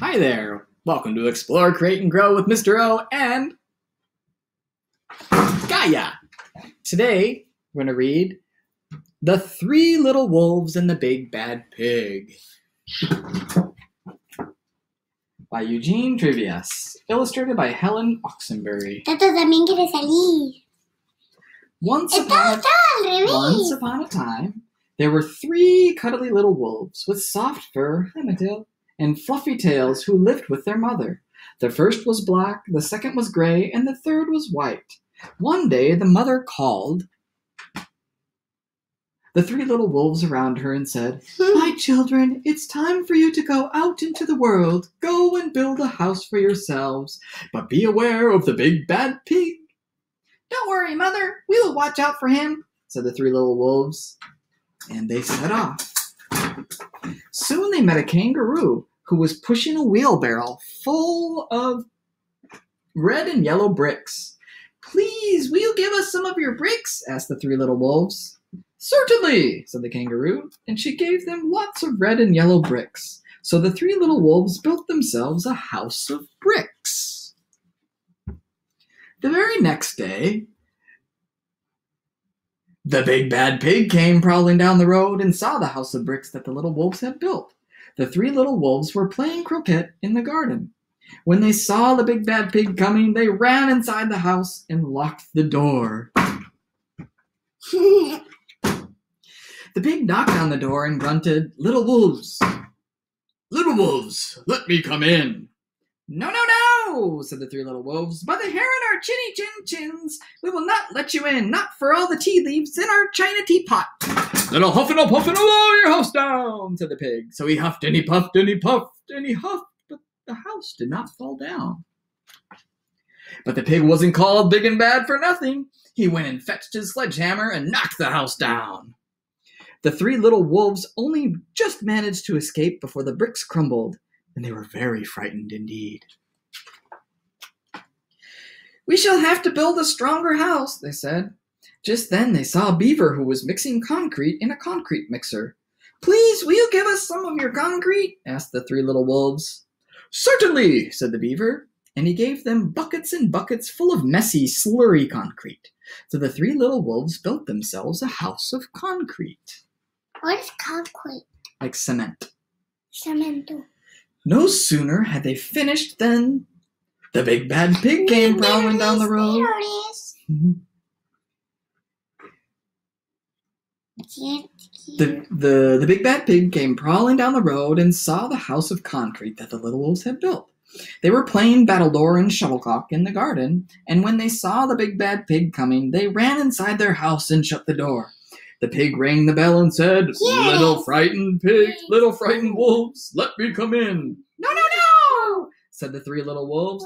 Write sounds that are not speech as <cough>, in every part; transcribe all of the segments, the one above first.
Hi there. Welcome to Explore, Create, and Grow with Mr. O and Gaia. Today, we're going to read The Three Little Wolves and the Big Bad Pig by Eugene Trivizas, illustrated by Helen Oxenbury. Tato también quiere salir. Once upon, revés. once upon a time, there were three cuddly little wolves with soft fur, Hematail, and fluffy tails who lived with their mother. The first was black, the second was gray, and the third was white. One day the mother called the three little wolves around her and said, hmm. My children, it's time for you to go out into the world. Go and build a house for yourselves, but be aware of the big bad pig. Don't worry, mother, we will watch out for him, said the three little wolves. And they set off. Soon they met a kangaroo who was pushing a wheelbarrow full of red and yellow bricks. Please, will you give us some of your bricks? asked the three little wolves. Certainly, said the kangaroo, and she gave them lots of red and yellow bricks. So the three little wolves built themselves a house of bricks. The very next day, the big bad pig came prowling down the road and saw the house of bricks that the little wolves had built. The three little wolves were playing croquet in the garden. When they saw the big bad pig coming, they ran inside the house and locked the door. <laughs> The pig knocked on the door and grunted, Little wolves! Little wolves, let me come in. No, no, no, said the three little wolves. By the hair in our chinny chin chins, we will not let you in, not for all the tea leaves in our china teapot. Then I'll huff and I'll puff and I'll blow your house down, said the pig. So he huffed and he puffed and he puffed and he huffed, but the house did not fall down. But the pig wasn't called big and bad for nothing. He went and fetched his sledgehammer and knocked the house down. The three little wolves only just managed to escape before the bricks crumbled, and they were very frightened indeed. We shall have to build a stronger house, they said. Just then they saw a beaver who was mixing concrete in a concrete mixer. Please, will you give us some of your concrete? asked the three little wolves. Certainly, said the beaver, and he gave them buckets and buckets full of messy, slurry concrete. So the three little wolves built themselves a house of concrete, What is concrete? like cement. Cemento. No sooner had they finished than the big bad pig came prowling down the road. Mm-hmm. The, the, the big bad pig came prowling down the road and saw the house of concrete that the little wolves had built. They were playing battledore and shuttlecock in the garden, and when they saw the big bad pig coming, they ran inside their house and shut the door. The pig rang the bell and said, Yes. Little frightened pig, little frightened wolves, let me come in. No, no, no, said the three little wolves.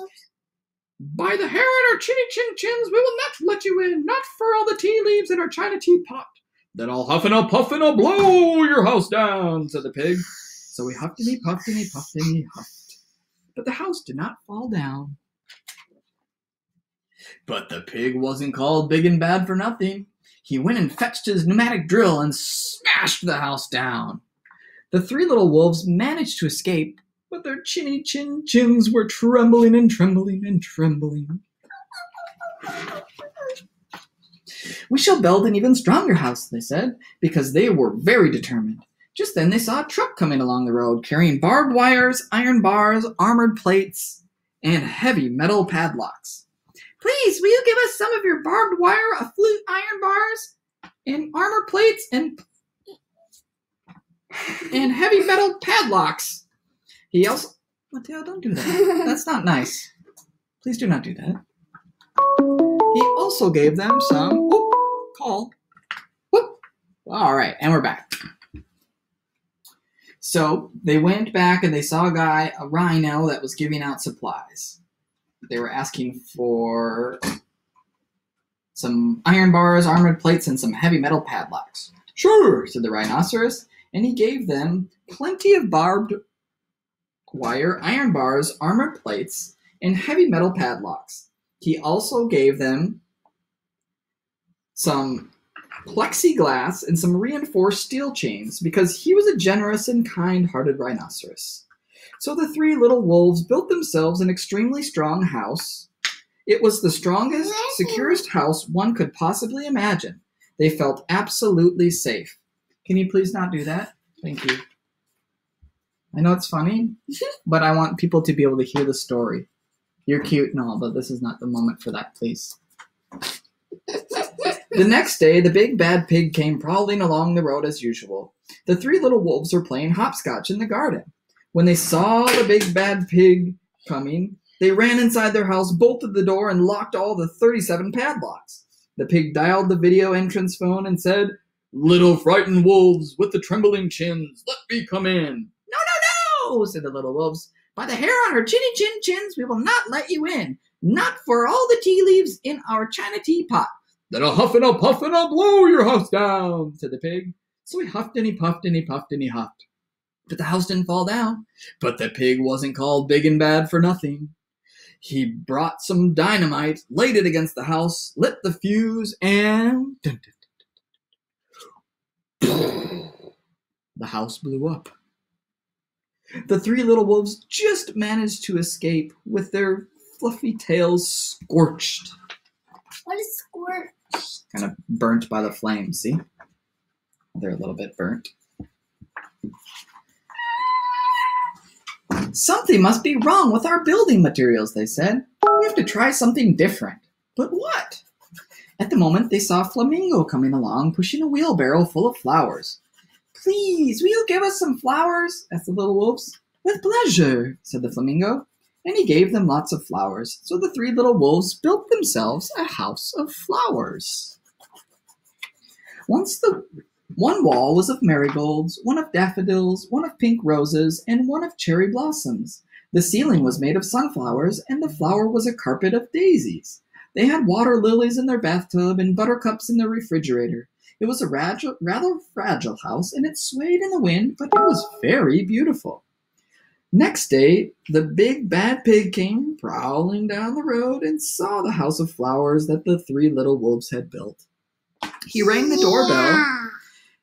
By the hair on our chinny chin chins, we will not let you in, not for all the tea leaves in our china teapot. Then I'll huff and I'll puff and I'll blow your house down, said the pig. So he huffed and he puffed and he puffed and he huffed. But the house did not fall down. But the pig wasn't called big and bad for nothing. He went and fetched his pneumatic drill and smashed the house down. The three little wolves managed to escape, but their chinny chin chins were trembling and trembling and trembling. We shall build an even stronger house, they said, because they were very determined. Just then they saw a truck coming along the road carrying barbed wires, iron bars, armored plates, and heavy metal padlocks. Please, will you give us some of your barbed wire, a flute, iron bars, and armor plates, and and heavy metal padlocks? He also, Mateo, don't do that. That's not nice. Please do not do that. He also gave them some. Whoop, call. Whoop. All right, and we're back. So they went back and they saw a guy, a rhino, that was giving out supplies. They were asking for some iron bars, armored plates, and some heavy metal padlocks. Sure, said the rhinoceros, and he gave them plenty of barbed wire, iron bars, armored plates, and heavy metal padlocks. He also gave them some plexiglass and some reinforced steel chains because he was a generous and kind hearted rhinoceros. So the three little wolves built themselves an extremely strong house. It was the strongest, securest house one could possibly imagine. They felt absolutely safe. Can you please not do that? Thank you. I know it's funny, <laughs> but I want people to be able to hear the story. You're cute and all, but this is not the moment for that, please. The next day, the big bad pig came prowling along the road as usual. The three little wolves were playing hopscotch in the garden. When they saw the big bad pig coming, they ran inside their house, bolted the door, and locked all the 37 padlocks. The pig dialed the video entrance phone and said, Little frightened wolves with the trembling chins, let me come in. No, no, no, said the little wolves. By the hair on our chinny chin chins, we will not let you in. Not for all the tea leaves in our china teapot. Then I'll huff and I'll puff and I'll blow your house down, said the pig. So he huffed and he puffed and he puffed and he huffed. But the house didn't fall down. But the pig wasn't called big and bad for nothing. He brought some dynamite, laid it against the house, lit the fuse, and. <laughs> The house blew up. The three little wolves just managed to escape with their fluffy tails scorched, What is squirt? Kind of burnt by the flames. See? They're a little bit burnt. Something must be wrong with our building materials, they said. We have to try something different. But what? At the moment, they saw Flamingo coming along, pushing a wheelbarrow full of flowers. Please, will you give us some flowers? asked the little wolves. With pleasure, said the flamingo, and he gave them lots of flowers. So the three little wolves built themselves a house of flowers. Once the one wall was of marigolds, one of daffodils, one of pink roses, and one of cherry blossoms. The ceiling was made of sunflowers, and the floor was a carpet of daisies. They had water lilies in their bathtub and buttercups in their refrigerator. It was a rather, rather fragile house, and it swayed in the wind, but it was very beautiful. Next day, the big bad pig came prowling down the road and saw the house of flowers that the three little wolves had built. He rang the doorbell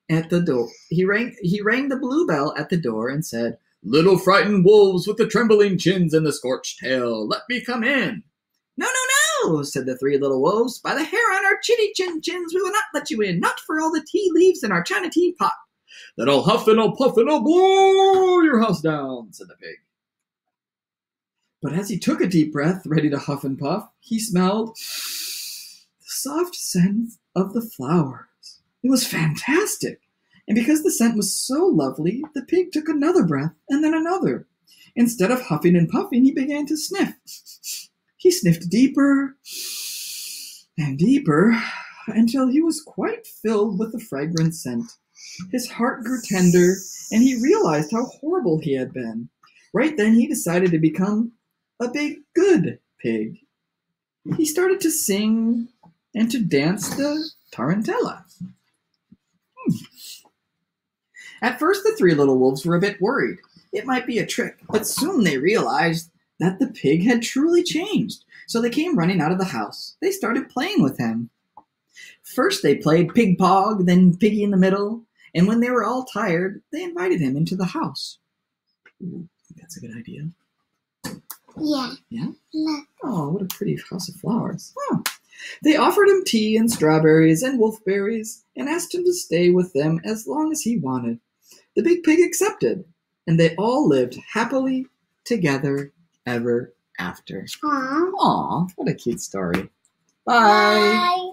at the door. He rang he rang the blue bell at the door and said, "Little frightened wolves with the trembling chins and the scorched tail, let me come in." "No, no, no," said the three little wolves. "By the hair on our chinny chin chins, we will not let you in. Not for all the tea leaves in our china teapot." "Then I'll huff and I'll puff and I'll blow your house down," said the pig. But as he took a deep breath, ready to huff and puff, he smelled the soft scent of the flowers. It was fantastic. And because the scent was so lovely, the pig took another breath and then another. Instead of huffing and puffing, he began to sniff. He sniffed deeper and deeper until he was quite filled with the fragrant scent. His heart grew tender, and he realized how horrible he had been. Right then, he decided to become a big, good pig. He started to sing and to dance the tarantella. Hmm. At first, the three little wolves were a bit worried. It might be a trick, but soon they realized that the pig had truly changed. So they came running out of the house. They started playing with him. First, they played pig pog, then piggy in the middle, and when they were all tired, they invited him into the house. Mm-hmm. Ooh, that's a good idea. Yeah. Yeah? Look. Oh, what a pretty house of flowers. Oh. They offered him tea and strawberries and wolfberries and asked him to stay with them as long as he wanted. The big pig accepted, and they all lived happily together ever after. Aw. Aw, what a cute story. Bye. Bye.